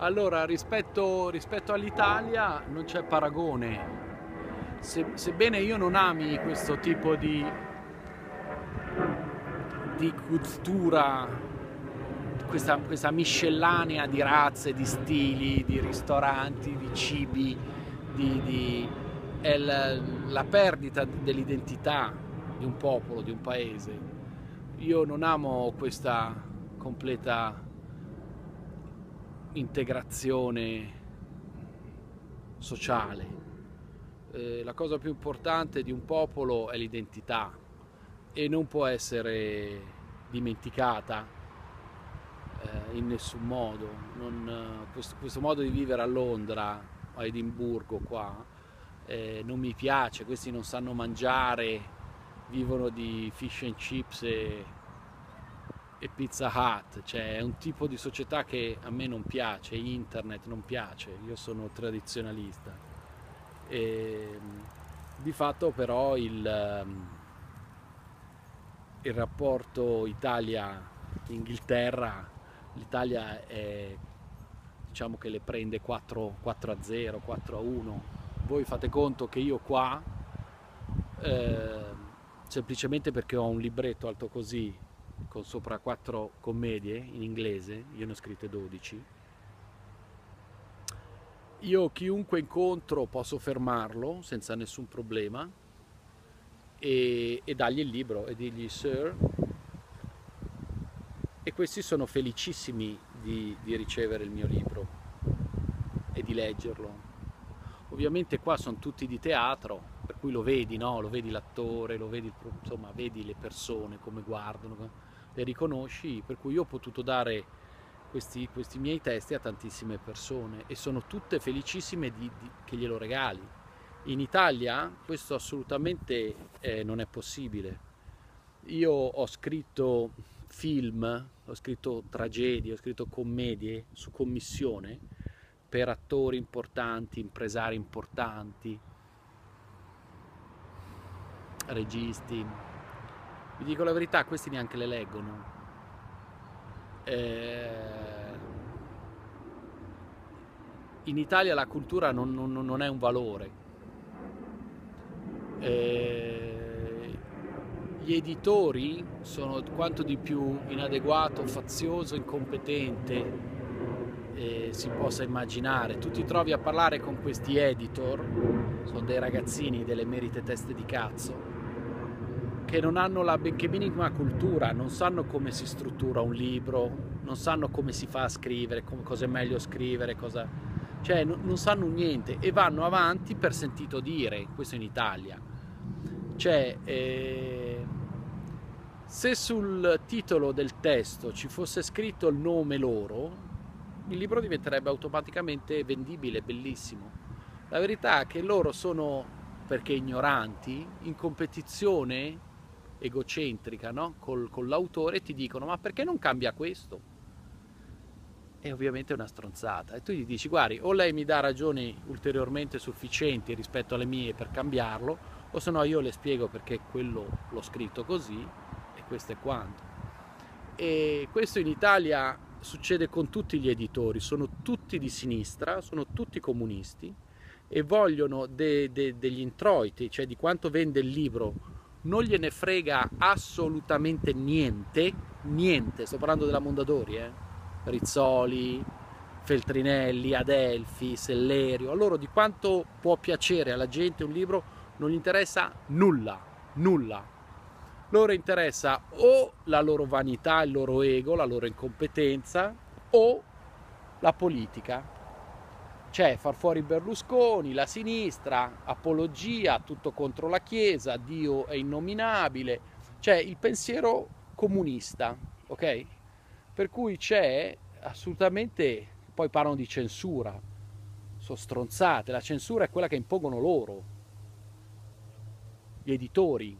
Allora, rispetto, rispetto all'Italia non c'è paragone. Se, sebbene io non ami questo tipo di, di cultura, questa, questa miscellanea di razze, di stili, di ristoranti, di cibi, di, di, è la, la perdita dell'identità di un popolo, di un paese. Io non amo questa completa integrazione sociale. Eh, la cosa più importante di un popolo è l'identità e non può essere dimenticata eh, in nessun modo. Non, questo, questo, modo di vivere a Londra, a Edimburgo qua, eh, non mi piace, questi non sanno mangiare, vivono di fish and chips e e Pizza Hut, cioè è un tipo di società che a me non piace, internet non piace, io sono tradizionalista. E, di fatto però il, ehm, il rapporto Italia-Inghilterra, l'Italia è, diciamo che le prende 4, 4 a 0, 4 a 1. Voi fate conto che io qua, eh, semplicemente perché ho un libretto alto così, con sopra quattro commedie in inglese, io ne ho scritte 12. Io chiunque incontro posso fermarlo senza nessun problema e, e dargli il libro e dirgli sir e questi sono felicissimi di, di ricevere il mio libro e di leggerlo. Ovviamente qua sono tutti di teatro, per cui lo vedi, no? lo vedi l'attore, lo vedi, insomma, vedi le persone come guardano le riconosci, per cui io ho potuto dare questi, questi miei testi a tantissime persone e sono tutte felicissime di, di, che glielo regali. In Italia questo assolutamente eh, non è possibile. Io ho scritto film, ho scritto tragedie, ho scritto commedie su commissione per attori importanti, impresari importanti, registi, vi dico la verità, questi neanche le leggono. Eh, in Italia la cultura non, non, non è un valore. Eh, gli editori sono quanto di più inadeguato, fazioso, incompetente eh, si possa immaginare. Tu ti trovi a parlare con questi editor, sono dei ragazzini, delle merite teste di cazzo, che non hanno la benché minima cultura, non sanno come si struttura un libro, non sanno come si fa a scrivere, cosa è meglio scrivere, cosa... cioè non, non sanno niente e vanno avanti per sentito dire, questo in Italia. Cioè, eh, se sul titolo del testo ci fosse scritto il nome loro, il libro diventerebbe automaticamente vendibile, bellissimo. La verità è che loro sono, perché ignoranti, in competizione egocentrica no? Col, con l'autore ti dicono ma perché non cambia questo? E ovviamente è una stronzata. E tu gli dici guardi o lei mi dà ragioni ulteriormente sufficienti rispetto alle mie per cambiarlo o se no io le spiego perché quello l'ho scritto così e questo è quanto. E questo in Italia succede con tutti gli editori, sono tutti di sinistra, sono tutti comunisti e vogliono de, de, degli introiti, cioè di quanto vende il libro non gliene frega assolutamente niente, niente, sto parlando della Mondadori, eh? Rizzoli, Feltrinelli, Adelfi, Sellerio, a loro di quanto può piacere alla gente un libro non gli interessa nulla, nulla. Loro interessa o la loro vanità, il loro ego, la loro incompetenza o la politica, c'è far fuori Berlusconi, la sinistra, apologia, tutto contro la Chiesa, Dio è innominabile, c'è il pensiero comunista, ok? Per cui c'è assolutamente, poi parlano di censura, sono stronzate, la censura è quella che impongono loro, gli editori.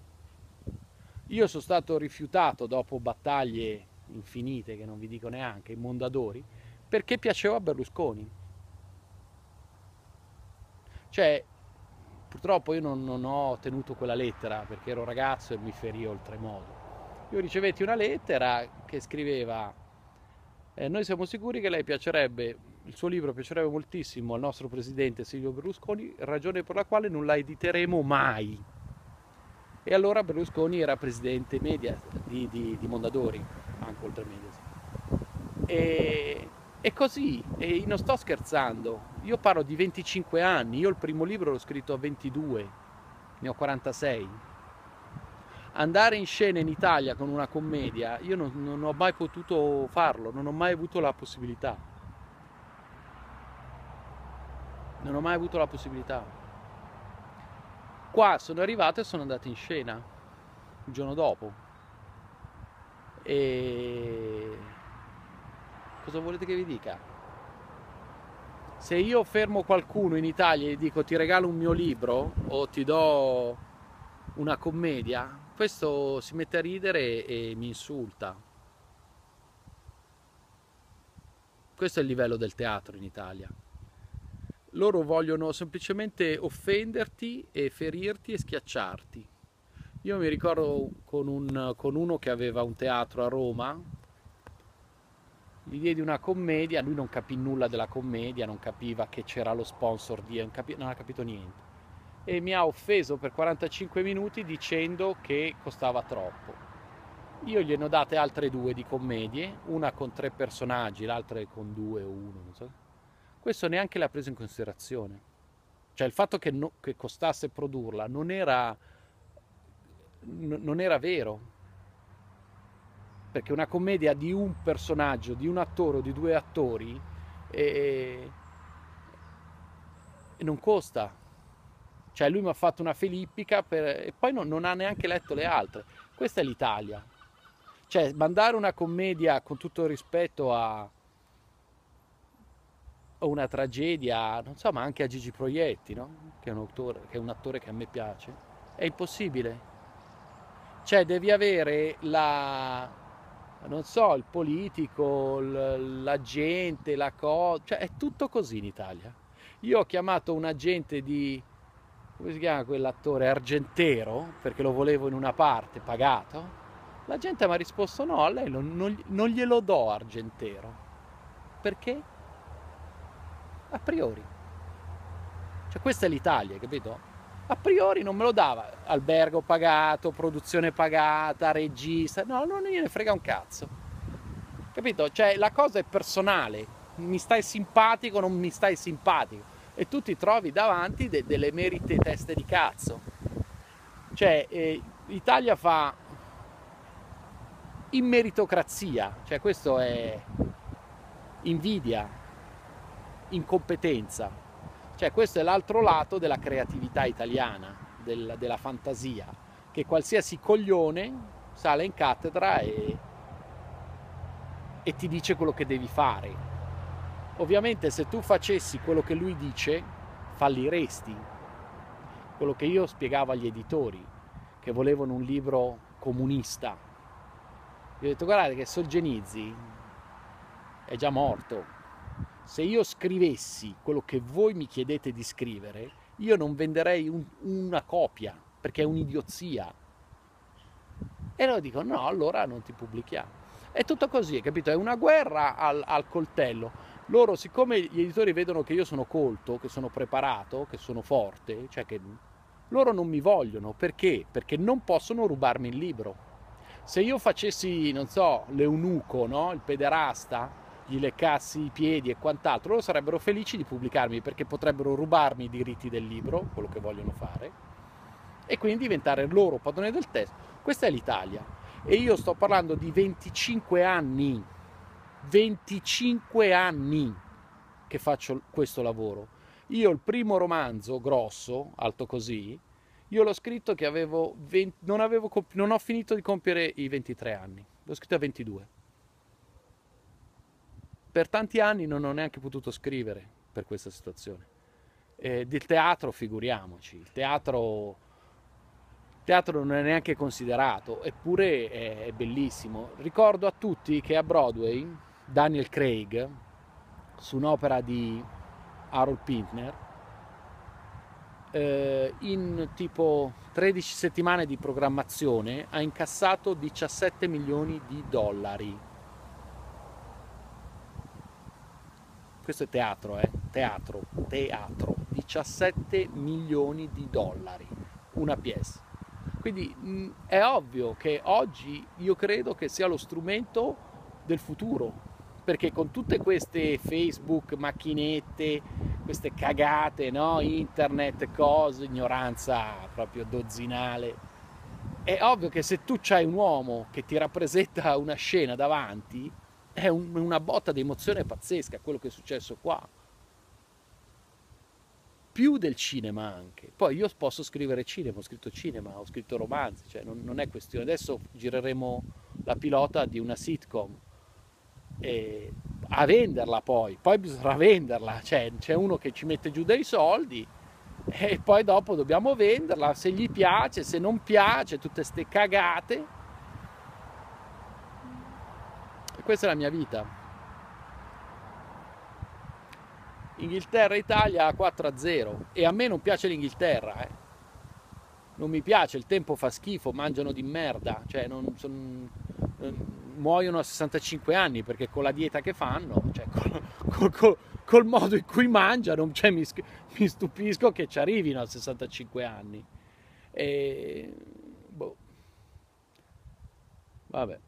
Io sono stato rifiutato dopo battaglie infinite, che non vi dico neanche, in Mondadori, perché piaceva a Berlusconi cioè, purtroppo io non, non ho tenuto quella lettera perché ero ragazzo e mi ferì oltremodo. Io ricevetti una lettera che scriveva eh, noi siamo sicuri che lei piacerebbe il suo libro piacerebbe moltissimo al nostro presidente Silvio Berlusconi, ragione per la quale non la editeremo mai. E allora Berlusconi era presidente media di, di, di Mondadori, anche oltre media. E, e così, e non sto scherzando, io parlo di 25 anni, io il primo libro l'ho scritto a 22, ne ho 46. Andare in scena in Italia con una commedia, io non, non ho mai potuto farlo, non ho mai avuto la possibilità. Non ho mai avuto la possibilità. Qua sono arrivato e sono andato in scena il giorno dopo. E cosa volete che vi dica? Se io fermo qualcuno in Italia e gli dico ti regalo un mio libro o ti do una commedia, questo si mette a ridere e mi insulta. Questo è il livello del teatro in Italia. Loro vogliono semplicemente offenderti e ferirti e schiacciarti. Io mi ricordo con, un, con uno che aveva un teatro a Roma, gli diedi una commedia, lui non capì nulla della commedia, non capiva che c'era lo sponsor di, non, capi, non ha capito niente. E mi ha offeso per 45 minuti dicendo che costava troppo. Io gliene ho date altre due di commedie, una con tre personaggi, l'altra con due o uno, non so. Questo neanche l'ha preso in considerazione. Cioè il fatto che, no, che costasse produrla non era, n- non era vero, perché una commedia di un personaggio, di un attore o di due attori e, e non costa. Cioè lui mi ha fatto una filippica per, e poi non, non ha neanche letto le altre. Questa è l'Italia. Cioè mandare una commedia con tutto il rispetto a, a una tragedia, non so, ma anche a Gigi Proietti, no? che, è autore, che è un attore che a me piace, è impossibile. Cioè devi avere la, non so, il politico, l'agente, la cosa, cioè è tutto così in Italia. Io ho chiamato un agente di, come si chiama quell'attore, Argentero, perché lo volevo in una parte, pagato. La gente mi ha risposto no, a lei non, non, non glielo do Argentero. Perché? A priori. Cioè questa è l'Italia, capito? A priori non me lo dava. Albergo pagato, produzione pagata, regista, no, non gliene frega un cazzo. Capito? Cioè la cosa è personale, mi stai simpatico non mi stai simpatico. E tu ti trovi davanti de- delle merite teste di cazzo. Cioè, eh, l'Italia fa immeritocrazia, cioè questo è invidia, incompetenza cioè questo è l'altro lato della creatività italiana, del, della fantasia, che qualsiasi coglione sale in cattedra e, e ti dice quello che devi fare. Ovviamente se tu facessi quello che lui dice, falliresti. Quello che io spiegavo agli editori, che volevano un libro comunista. Gli ho detto guardate che Solgenizzi è già morto, se io scrivessi quello che voi mi chiedete di scrivere, io non venderei un, una copia, perché è un'idiozia. E loro dicono, no, allora non ti pubblichiamo. È tutto così, capito? È una guerra al, al coltello. Loro, siccome gli editori vedono che io sono colto, che sono preparato, che sono forte, cioè che loro non mi vogliono. Perché? Perché non possono rubarmi il libro. Se io facessi, non so, l'eunuco, no? Il pederasta, gli leccassi i piedi e quant'altro, loro sarebbero felici di pubblicarmi perché potrebbero rubarmi i diritti del libro, quello che vogliono fare, e quindi diventare loro padroni del testo. Questa è l'Italia. E io sto parlando di 25 anni, 25 anni che faccio questo lavoro. Io il primo romanzo grosso, alto così, io l'ho scritto che avevo 20, non, avevo, non ho finito di compiere i 23 anni, l'ho scritto a 22 per tanti anni non ho neanche potuto scrivere per questa situazione. Eh, del teatro figuriamoci, il teatro, il teatro non è neanche considerato, eppure è, è bellissimo. Ricordo a tutti che a Broadway Daniel Craig, su un'opera di Harold Pintner, eh, in tipo 13 settimane di programmazione ha incassato 17 milioni di dollari questo è teatro, eh? teatro, teatro, 17 milioni di dollari, una pièce. Quindi mh, è ovvio che oggi io credo che sia lo strumento del futuro, perché con tutte queste Facebook, macchinette, queste cagate, no? internet, cose, ignoranza proprio dozzinale, è ovvio che se tu c'hai un uomo che ti rappresenta una scena davanti, è un, una botta di emozione pazzesca quello che è successo qua. Più del cinema anche. Poi io posso scrivere cinema, ho scritto cinema, ho scritto romanzi, cioè non, non è questione. Adesso gireremo la pilota di una sitcom. E a venderla poi, poi bisogna venderla, cioè c'è uno che ci mette giù dei soldi e poi dopo dobbiamo venderla, se gli piace, se non piace, tutte ste cagate. E questa è la mia vita. Inghilterra-Italia 4-0 e a me non piace l'Inghilterra, eh. non mi piace, il tempo fa schifo, mangiano di merda, cioè non, son, muoiono a 65 anni perché con la dieta che fanno, cioè col, col, col, col modo in cui mangiano, cioè mi, mi, stupisco che ci arrivino a 65 anni. E, boh. Vabbè,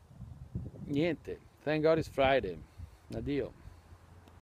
niente, thank God it's Friday, addio.